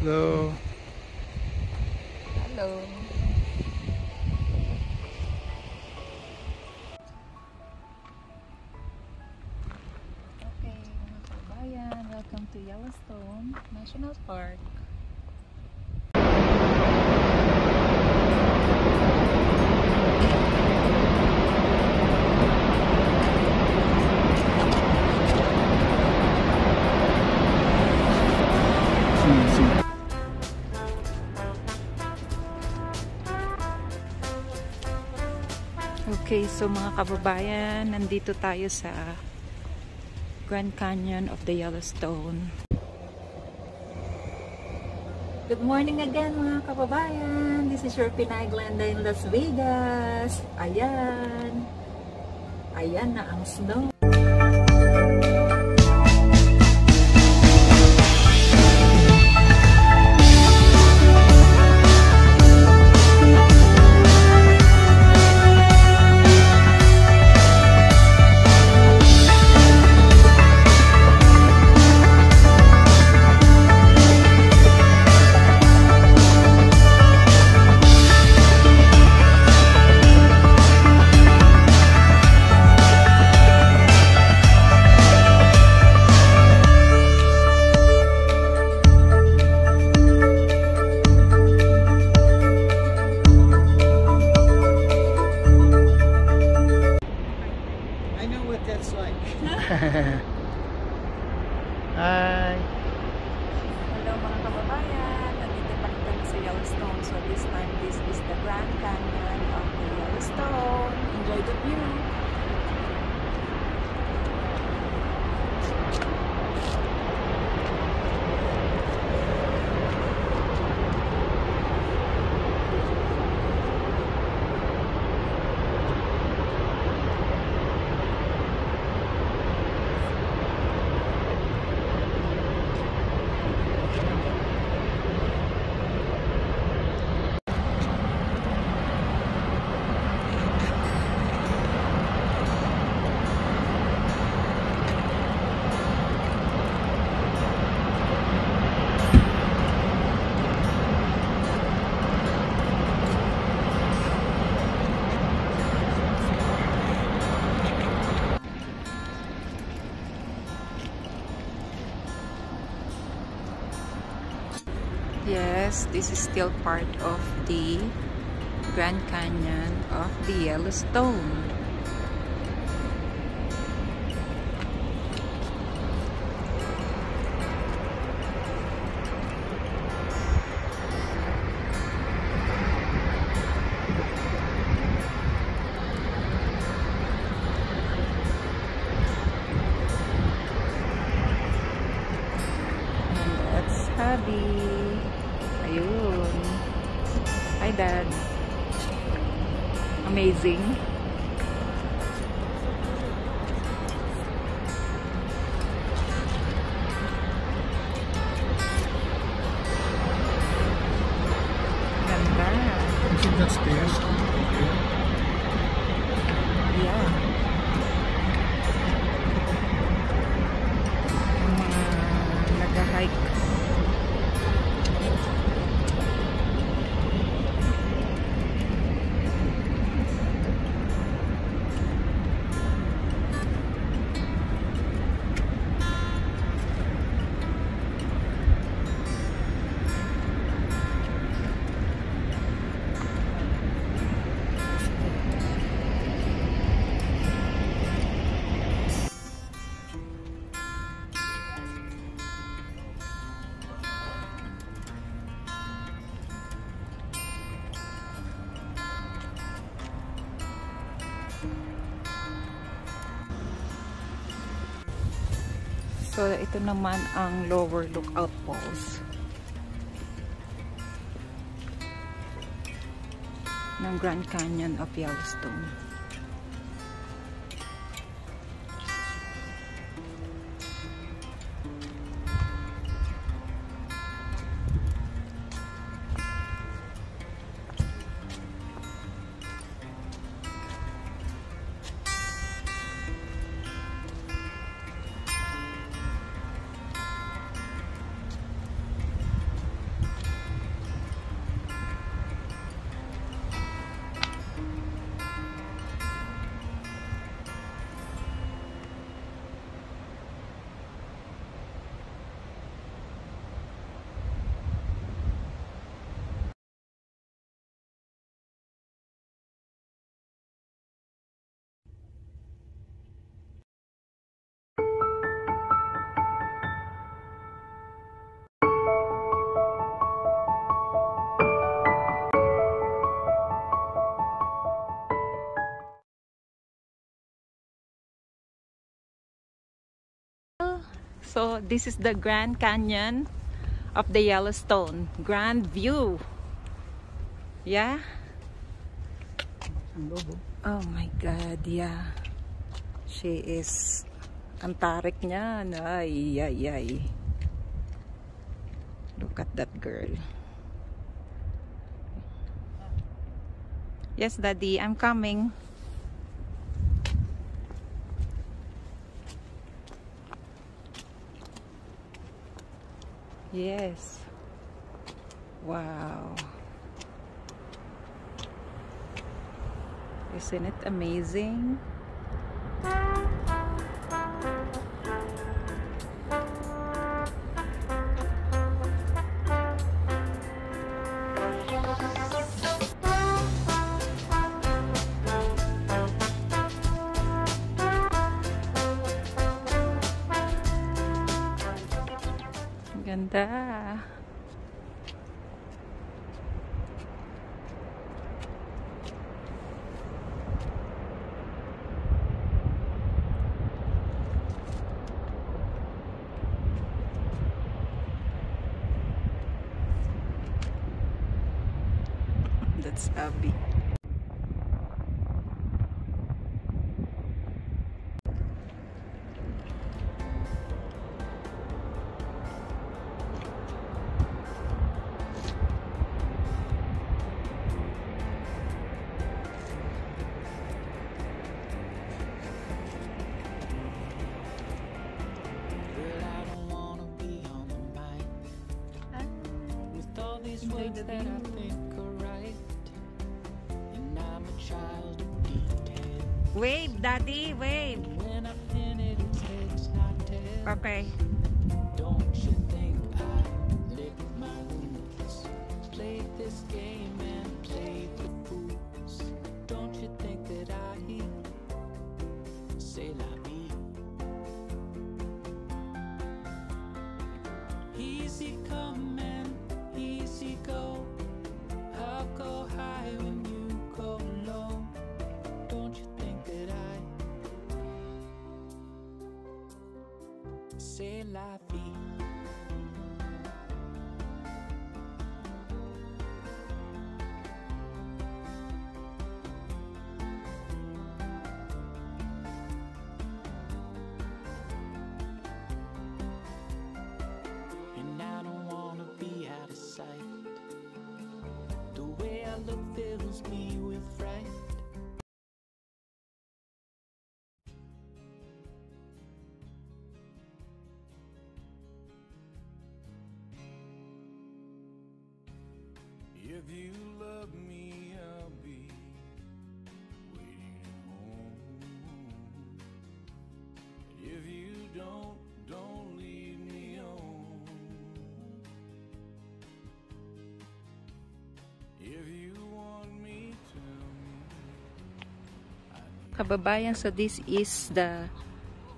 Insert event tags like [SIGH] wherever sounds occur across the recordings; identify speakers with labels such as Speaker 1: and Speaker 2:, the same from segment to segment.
Speaker 1: Hello.
Speaker 2: Hello. Okay, mga kabayan, welcome to Yellowstone National Park. So mga kababayan, nandito tayo sa Grand Canyon of the Yellowstone. Good morning again mga kababayan. This is your Pinay Glenda in Las Vegas. Ayan. Ayan na ang snow. Grand Canyon of Yellowstone. Enjoy the view! Yes, this is still part of the Grand Canyon of the Yellowstone. Dad. Amazing. So, ito naman ang lower lookout falls. ng Grand Canyon of Yellowstone. So this is the Grand Canyon of the Yellowstone. Grand view. Yeah? Oh my God, yeah. She is... Ang tarik niya. Ay, ay, ay. Look at that girl. Yes, Daddy, I'm coming. Yes. Wow. Isn't it amazing? Ganda. That's Abby.
Speaker 3: Girl, of detail.
Speaker 2: Wave, Daddy, wave.
Speaker 3: When look fills me with fright.
Speaker 4: If you love me,
Speaker 2: Kababayan, so this is the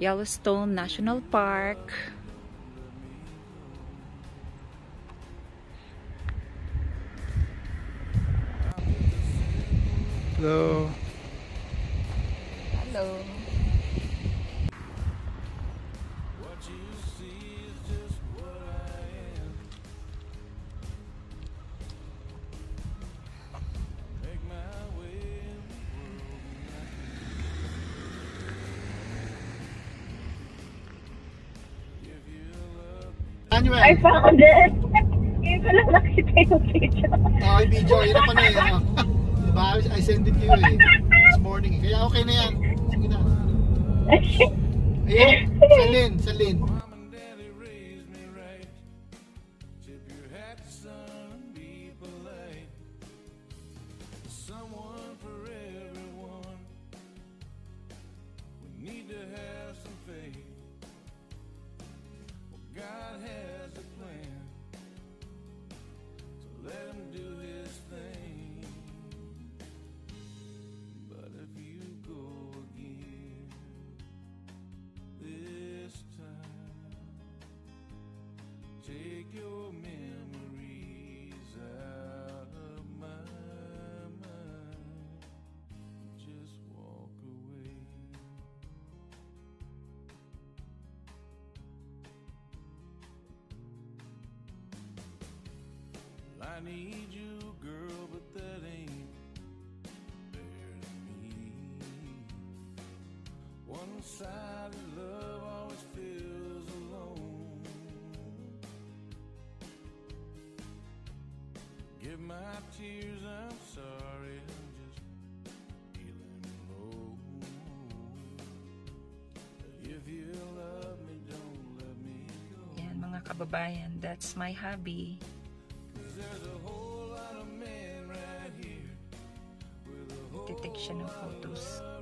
Speaker 2: Yellowstone National Park.
Speaker 1: Hello.
Speaker 2: Hello.
Speaker 1: Manuel.
Speaker 5: I found it. [LAUGHS] Ngayon ko lang nakita yung picture.
Speaker 1: Ah, yung video. Yun ang panay. Ano? [LAUGHS] diba? I sent it to you eh. This morning. Kaya okay na yan. Sige na. [LAUGHS] Ayan. Sa Lin.
Speaker 4: I need you, girl, but that ain't fair to me. One-sided love always feels alone. Give my tears, I'm sorry. If you love me, don't let me go.
Speaker 2: Yan mga kababayan, that's my hobby.
Speaker 4: Lot of
Speaker 2: photos.